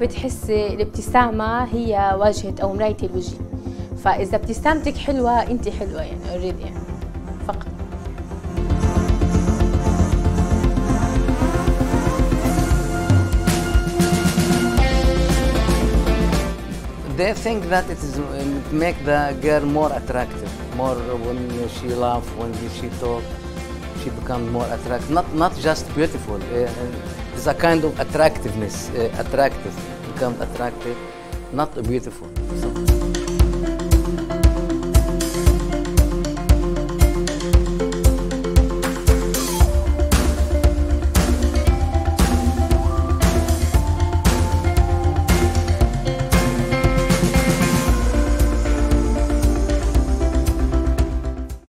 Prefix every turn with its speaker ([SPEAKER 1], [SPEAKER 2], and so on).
[SPEAKER 1] بتحسي الابتسامة هي واجهة أو مراية الوجه. فإذا ابتسامتك حلوة أنت حلوة يعني اوريدي يعني فقط.
[SPEAKER 2] They think that it is it make the girl more attractive more when she laugh when she talk. She becomes more attractive not not just beautiful uh, it's a kind of attractiveness uh, attractive become attractive not beautiful so.